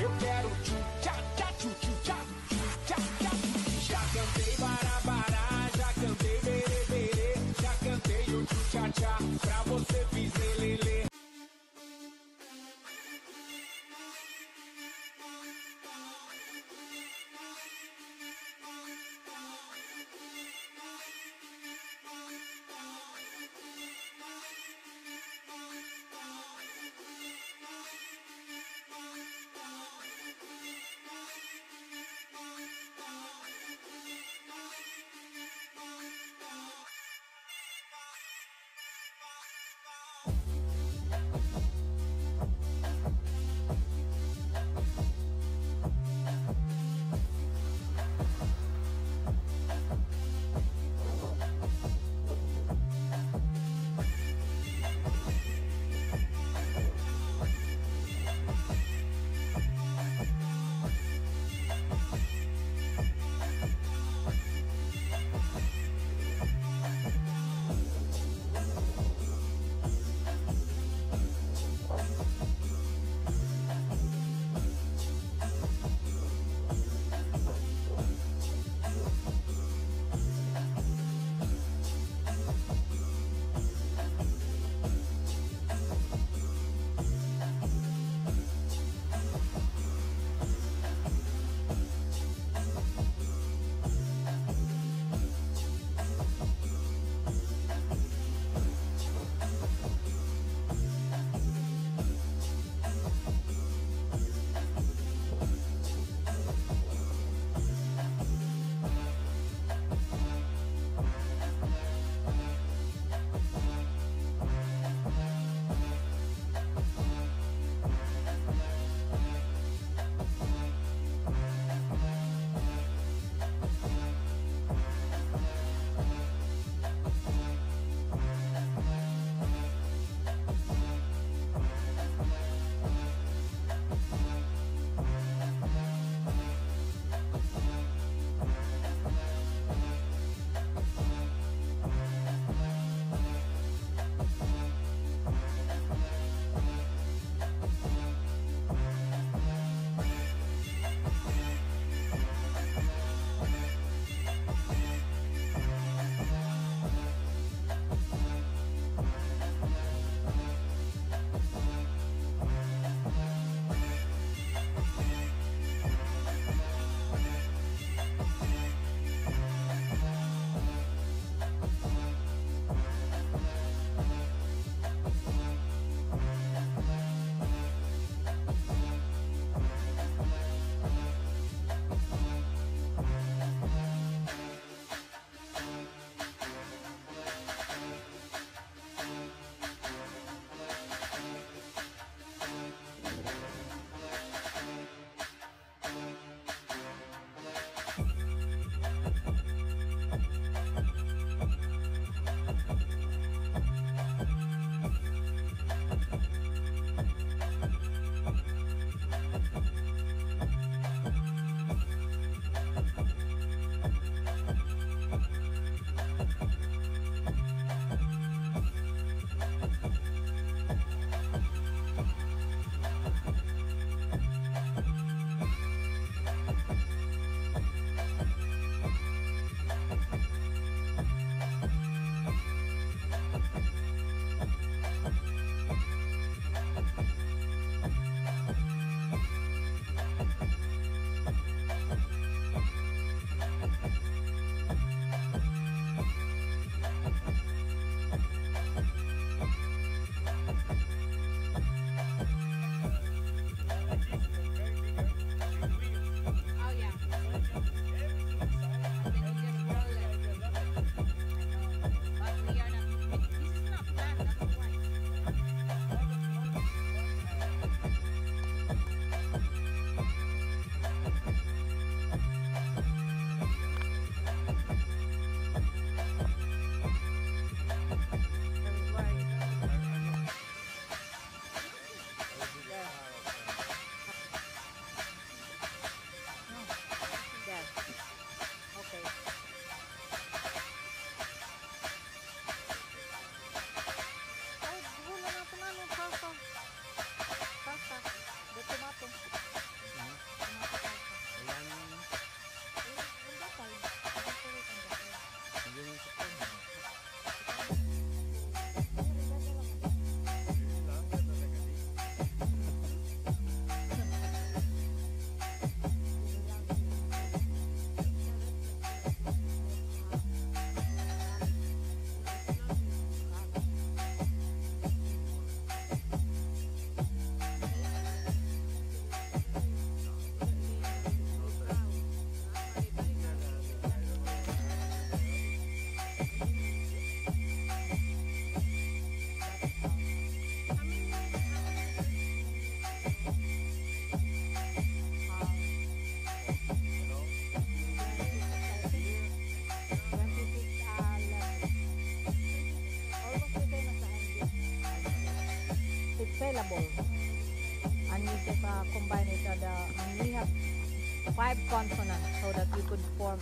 Eu quero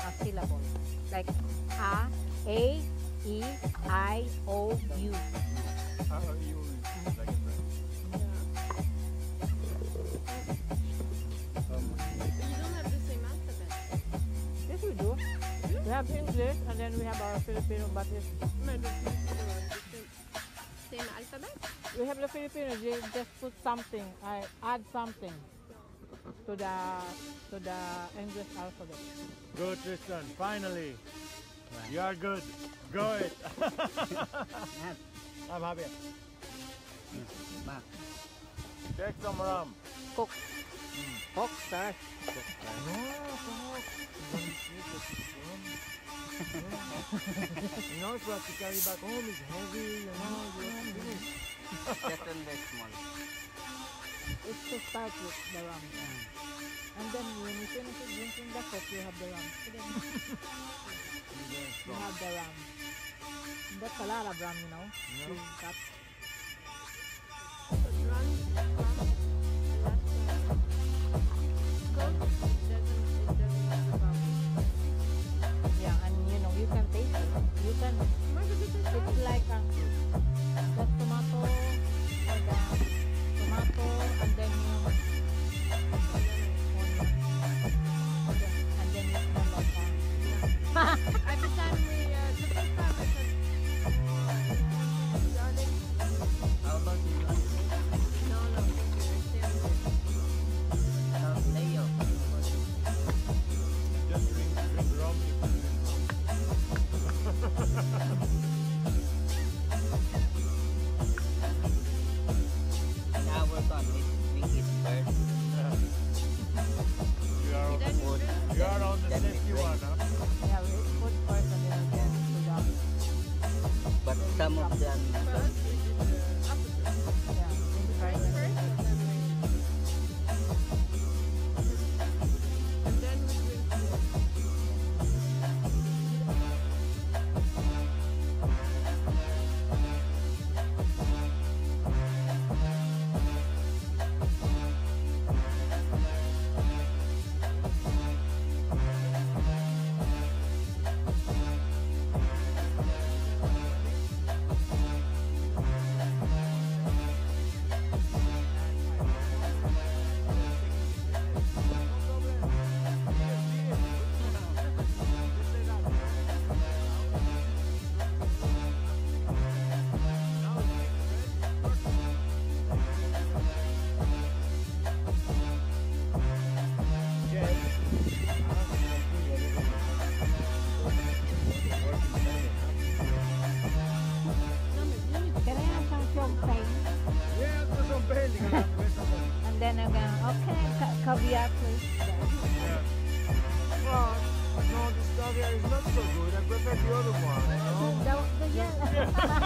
a syllable. Like A, A, E, I, O, U. You like a friend? Um, You don't have the same alphabet. Yes, we do. We have English and then we have our Filipino, but it's, No, the Filipino are different. Same alphabet? we have the Filipino. They just put something. I add something to the to the English alphabet. good, Tristan. Finally, you are good. Go it. I'm happy. Take some rum. Cook. Cook stars. No, you know, so I have to carry back home is heavy, you know. You have to finish. Settle the small. It's to start with the rum. And then when you finish drinking the coke, you have the rum. So then You're very you strong. have the rum. That's a lot of rum, you know. Yeah. Two You are, you Food. you are on the safety one, huh?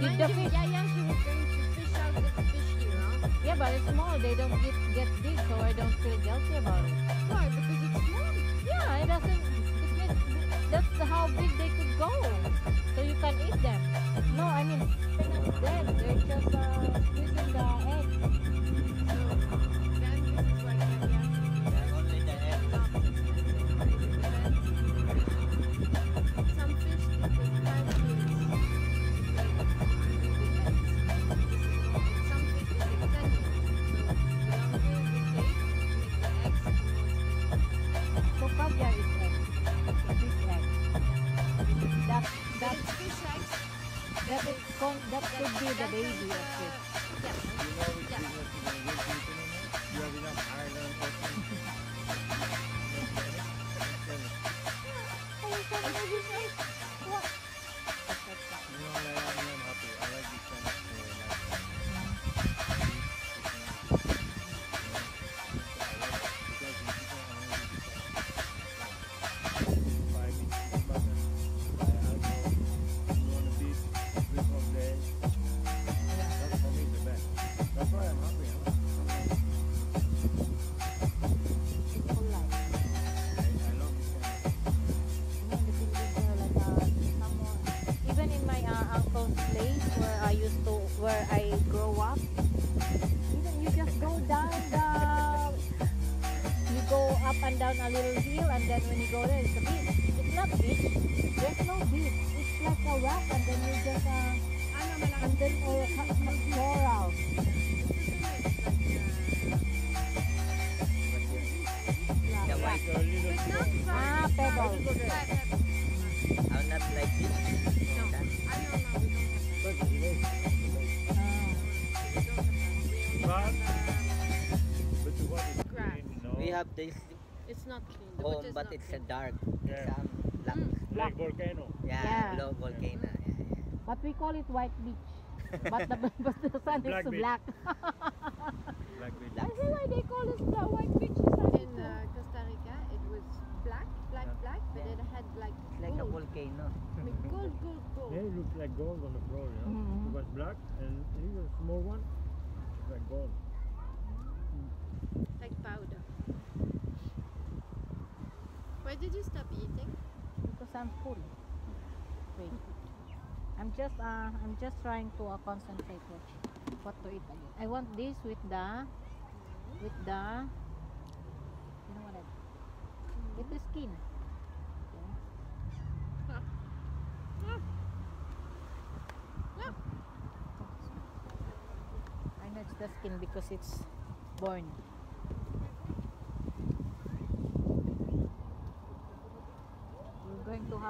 No, uh, Did mind the you, fish- Yaya, she was going to fish out the fish here, huh? yeah, but it's small. They don't get get big, so I don't feel guilty about it. Why? Because it's small. Yeah, it doesn't. It gets, that's how big they could go, so you can eat them. No, I mean they're not dead. They're just uh, squeezing the egg. And then you just uh, and then a Ah, pebbles. I'm not like this. We have this It's not clean. Home, but it's a dark. Yeah. It's um, black. Like volcano. Yeah, Yeah. low volcano. Yeah, yeah. But we call it white beach. but the but the sun Black is beach. black. Like with I see why they call it the white beach. In uh, Costa Rica, it was black, black, Yeah. black, but Yeah. it had like It's like a gold. volcano. Like gold, gold, gold. Yeah, it looks like gold on the floor, you know? Mhm. It was black, and even a small one, it's like gold. Like powder. Why did you stop eating? Because I'm full. Wait. I'm just uh I'm just trying to uh, concentrate what, what to eat again. I want this with the with the you know what I with the skin. Okay. I know it's the skin because it's born.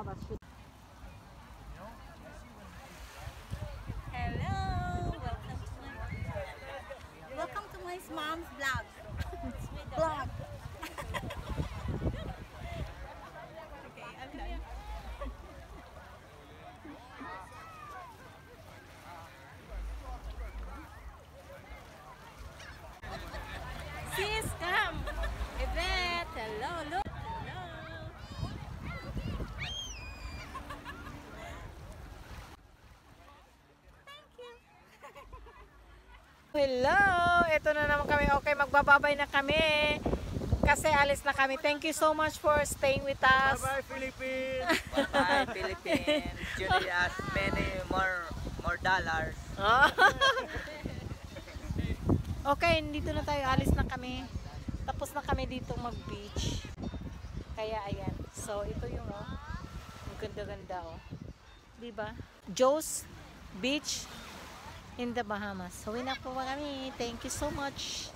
на вас, що Hello! Ito na naman kami. Okay, magbababay na kami. Kasi alis na kami. Thank you so much for staying with us. Bye-bye, Philippines! Bye, Philippines. Julie has many more more dollars. okay, dito na tayo. Alis na kami. Tapos na kami dito mag-beach. Kaya ayan. So, ito yung oh. Ang ganda-ganda oh. Diba? Joe's Beach in the Bahamas. So, na po kami. Thank you so much.